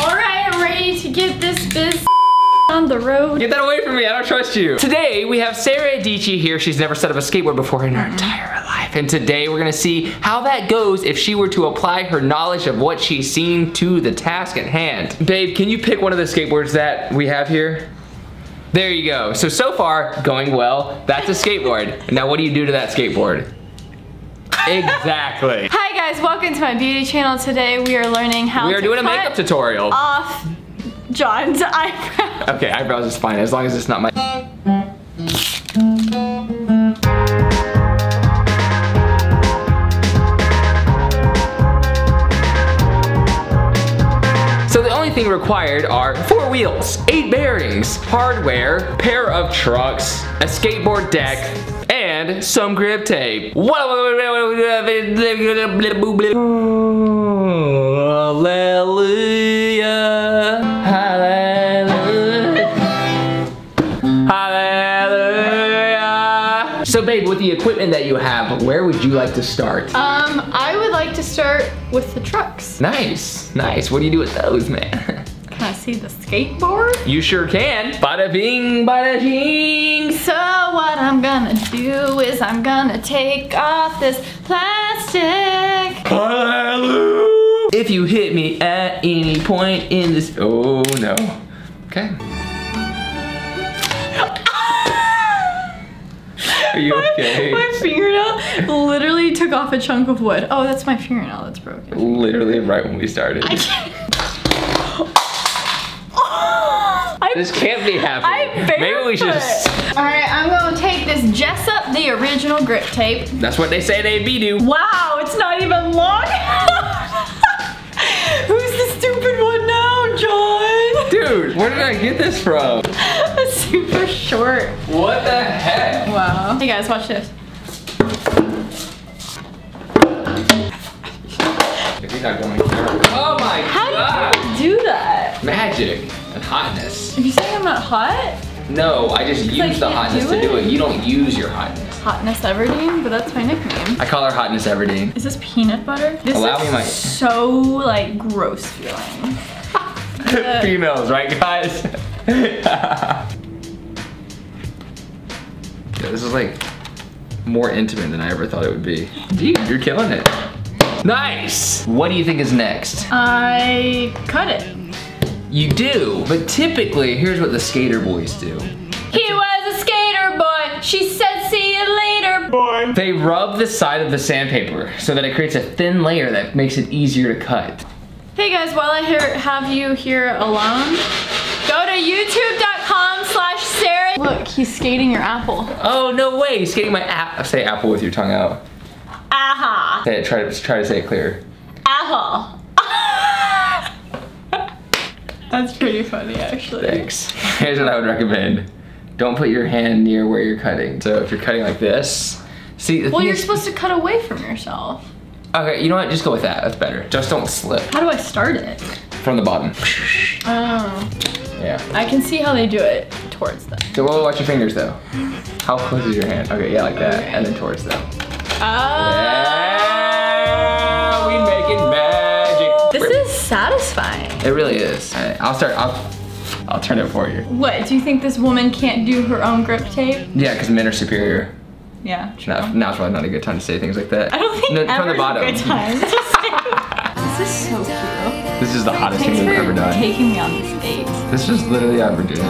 All right, I'm ready to get this biz on the road. Get that away from me, I don't trust you. Today, we have Sara Dietschy here. She's never set up a skateboard before in her mm-hmm. entire life. And today, we're gonna see how that goes if she were to apply her knowledge of what she's seen to the task at hand. Babe, can you pick one of the skateboards that we have here? There you go. So, so far, going well. That's a skateboard. now, what do you do to that skateboard? Exactly. Hi guys, welcome to my beauty channel. Today we are learning how We are to doing a makeup tutorial. off John's eyebrow. Okay, eyebrows is fine as long as it's not my. So the only thing required are four wheels, eight bearings, hardware, pair of trucks, a skateboard deck, and some grip tape. Hallelujah, hallelujah. Hallelujah. So babe, with the equipment that you have, where would you like to start? Um, I would like to start with the trucks. Nice, nice. What do you do with those, man? See the skateboard? You sure can. Bada bing, bada bing. So what I'm gonna do is I'm gonna take off this plastic. Hallelujah. If you hit me at any point in this, oh no. Okay. Ah! Are you okay? My fingernail literally took off a chunk of wood. Oh, that's my fingernail that's broken. Literally right when we started. This can't be happening. I Maybe we should All right, I'm gonna take this Jessup, the original grip tape. That's what they say they be do. Wow, it's not even long. Who's the stupid one now, John? Dude, where did I get this from? Super short. What the heck? Wow. Hey guys, watch this. If you're not going Oh my How god! How do you do that? Magic and hotness. Are you saying I'm not hot? No, I just use I the hotness do to do it? You don't use your hotness. Hotness Everdeen, but that's my nickname. I call her Hotness Everdeen. Is this peanut butter? This Allow is me my- so like gross feeling. Females, right guys? yeah, this is like more intimate than I ever thought it would be. Dude, you're killing it. Nice! What do you think is next? I cut it. You do, but typically, here's what the skater boys do. He was a skater boy. She said, see you later, boy. They rub the side of the sandpaper so that it creates a thin layer that makes it easier to cut. Hey guys, while I hear, have you here alone, go to youtube.com slash Sara. Look, he's skating your apple. Oh, no way, he's skating my app. Say apple with your tongue out. Aha. Say it, try to, try to say it clear. Apple. That's pretty funny, actually. Thanks. Here's what I would recommend. Don't put your hand near where you're cutting. So if you're cutting like this, see Well, you're is- supposed to cut away from yourself. Okay, you know what? Just go with that. That's better. Just don't slip How do I start it? from the bottom. Oh. Yeah. I can see how they do it towards them. So well, watch your fingers though. How close is your hand? Okay, yeah, like that, Okay. and then towards them. Oh. Yeah, It really is. All right, I'll start. I'll. I'll turn it for you. What, do you think this woman can't do her own grip tape? Yeah, because men are superior. Yeah, true. Now, now's probably not a good time to say things like that. I don't think no, from the bottom. a good time to say. this is so cute. This is the hottest Thanks thing we've ever done. taking me on this date. This is literally opportunity.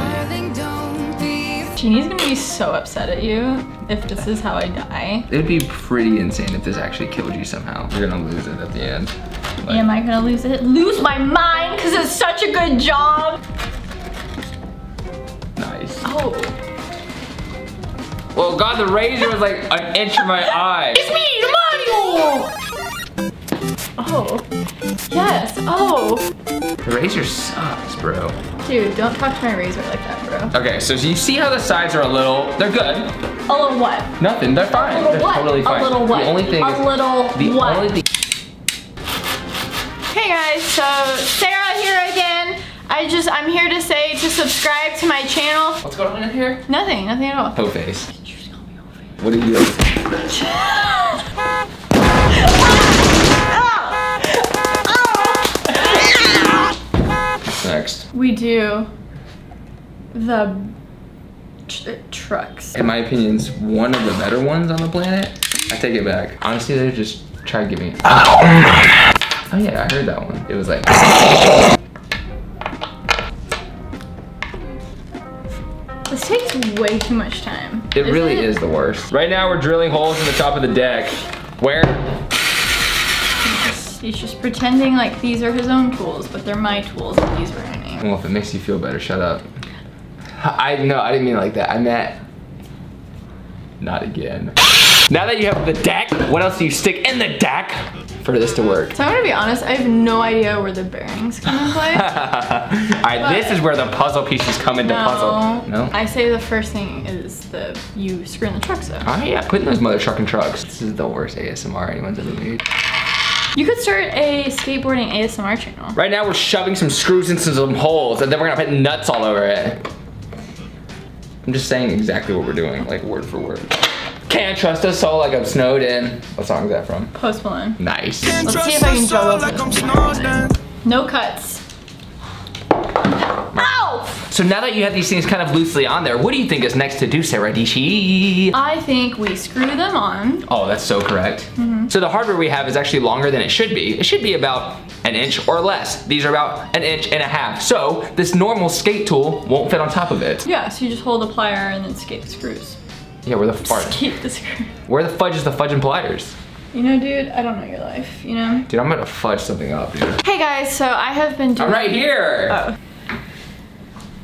Jeannie's gonna be so upset at you if this is how I die. It would be pretty insane if this actually killed you somehow. You're gonna lose it at the end. Like, Am I gonna lose it? Lose my mind because it's such a good job. Nice. Oh. Well, God, the razor was like an inch from my eye. It's me, Mario! Oh. Yes. Oh. The razor sucks, bro. Dude, don't talk to my razor like that, bro. Okay, so you see how the sides are a little, they're good. A little what? Nothing, they're fine. A little they're what? totally fine. A little what? The only thing a is, little the what? only thing, Hey guys, so Sara here again. I just, I'm here to say to subscribe to my channel. what's going on in here? Nothing, nothing at all. Toe face. What are you doing? next? We do the tr- uh, trucks. In my opinion, it's one of the better ones on the planet. I take it back. Honestly, they just try to give me. Oh yeah, I heard that one. It was like. This takes way too much time. It Isn't really is the worst. Right now, we're drilling holes in the top of the deck. Where? He's just pretending like these are his own tools, but they're my tools and he's ruining. Well, if it makes you feel better, shut up. I no, I didn't mean it like that. I meant not again. Now that you have the deck, what else do you stick in the deck for this to work? So I'm gonna be honest, I have no idea where the bearings come into play. All right, this is where the puzzle pieces come into puzzle. No. I say the first thing is the you screw in the trucks up. Oh ah, yeah, putting those mother trucking trucks. This is the worst ASMR anyone's ever made. You could start a skateboarding ASMR channel. Right now we're shoving some screws into some holes and then we're gonna put nuts all over it. I'm just saying exactly what we're doing, like word for word. Can't trust us all like I'm snowed in. What song is that from? Post Malone. Nice. Let's see if I can juggle this. No cuts. Ow! So now that you have these things kind of loosely on there, what do you think is next to do, Sara Dietschy? I think we screw them on. Oh, that's so correct. Mm-hmm. So the hardware we have is actually longer than it should be. It should be about an inch or less. These are about an inch and a half. So this normal skate tool won't fit on top of it. Yeah, so you just hold the plier and then skate the screws. Yeah, where the fart? Skate the. Where the fudge is the fudge and pliers? You know, dude, I don't know your life, you know? Dude, I'm gonna fudge something up, dude. Hey guys, so I have been doing- I'm right here! Oh.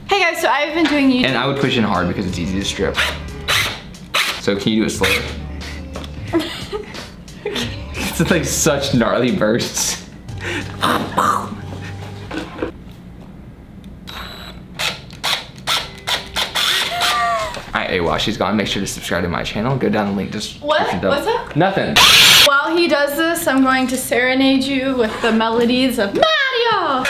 Hey guys, so I've been doing YouTube. And I would push in hard because it's easy to strip. So can you do it slower? it's like such gnarly bursts. While she's gone, make sure to subscribe to my channel. Go down the link just What? What's up? Nothing. While he does this, I'm going to serenade you with the melodies of Mario!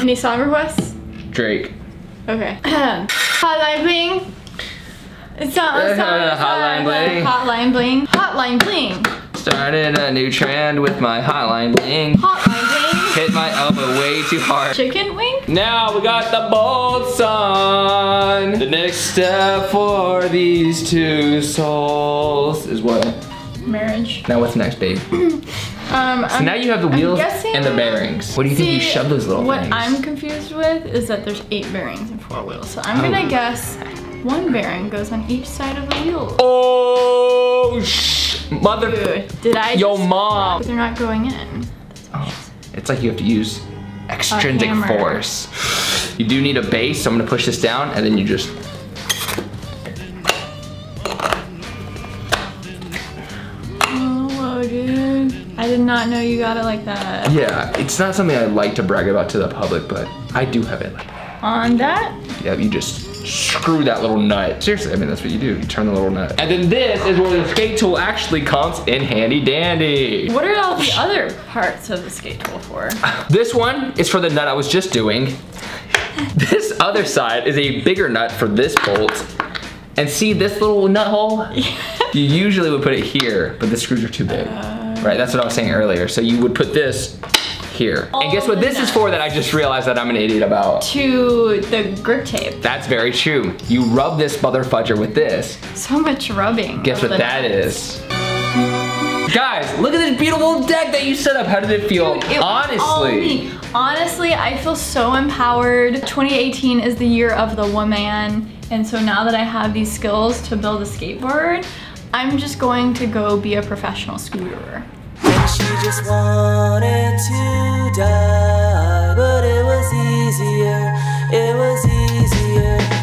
Any song requests? Drake. Okay. Hotline bling. It's not Uh, Hotline Bling. Hotline bling. Hotline bling. Started a new trend with my hotline bling. Hotline Hit my elbow way too hard. Chicken wing? Now we got the bolts on. The next step for these two souls is what? Marriage. Now what's next, babe? Um, So now you have the wheels and the bearings. What do you think you See, shove those little What things? I'm confused with is that there's eight bearings and four wheels. So I'm Oh. gonna guess one bearing goes on each side of the wheel. Oh, sh mother. Dude, did I Yo, mom. But they're not going in. Oh, it's like you have to use extrinsic force. You do need a base, so I'm gonna push this down and then you just. Oh, whoa, dude. I did not know you got it like that. Yeah, it's not something I like to brag about to the public, but I do have it like that. On that, Yeah, you just screw that little nut. Seriously, I mean, that's what you do. You turn the little nut. And then this is where the skate tool actually comes in handy dandy. what are all the other parts of the skate tool for? This one is for the nut I was just doing. This other side is a bigger nut for this bolt. And see this little nut hole? You usually would put it here, but the screws are too big. Uh, right, that's what I was saying earlier. So you would put this here. And guess what this is for that I just realized that I'm an idiot about? to the grip tape. That's very true. You rub this mother fudger with this. So much rubbing. Guess what that nuts. is? Guys, look at this beautiful deck that you set up. How did it feel? Dude, it was all Honestly. Honestly, I feel so empowered. 2018 is the year of the woman. And so now that I have these skills to build a skateboard, I'm just going to go be a professional scooterer. She just wanted to die, but it was easier, it was easier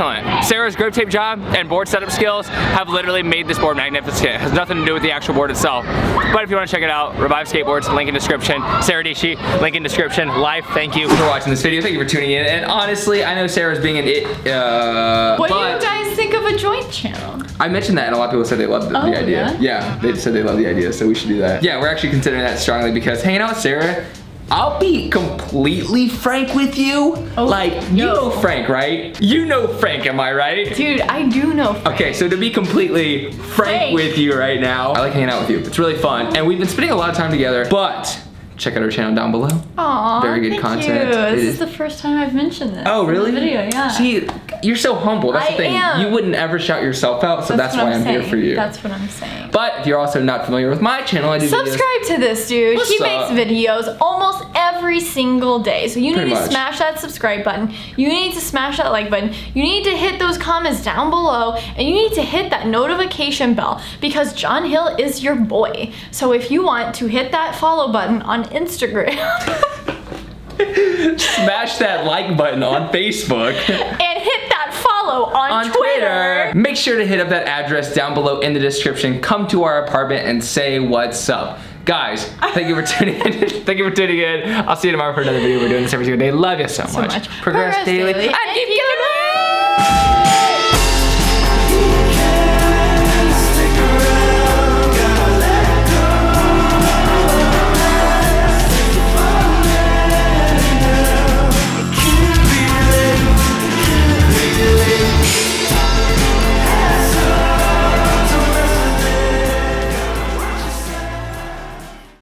excellent. Sara's grip tape job and board setup skills have literally made this board magnificent. It has nothing to do with the actual board itself. But if you want to check it out, Revive Skateboards, link in description. Sara Dietschy, link in description. Live, thank you for watching this video. Thank you for tuning in. And honestly, I know Sara's being an it, uh, What do you guys think of a joint channel? I mentioned that and a lot of people said they loved the, Oh, the idea. yeah? they said they love the idea, so we should do that. Yeah, we're actually considering that strongly because hanging out with Sara, I'll be completely frank with you. Oh, like, you no. know Frank, right? You know Frank, am I right? Dude, I do know. Frank. Okay, so to be completely frank, Frank. with you right now, I like hanging out with you. It's really fun, and we've been spending a lot of time together, but check out our channel down below. Aw, Very good thank content. You. This is- is the first time I've mentioned this. Oh, in the really? video, yeah. See, you're so humble. That's the I thing. am. You wouldn't ever shout yourself out, so that's, what why I'm, here for you. That's what I'm saying. But if you're also not familiar with my channel, I do videos. Subscribe to this dude. What's he up? makes videos almost every single day. So you Pretty need to much. smash that subscribe button. You need to smash that like button. You need to hit those comments down below and you need to hit that notification bell because John Hill is your boy. So if you want to hit that follow button on Instagram Smash that like button on Facebook. and follow on, on Twitter. Make sure to hit up that address down below in the description. Come to our apartment and say what's up. Guys, thank you for tuning in. thank you for tuning in. I'll see you tomorrow for another video. We're doing this every single day. Love you so, So much. Progress, Progress daily. daily. And And keep keep giving.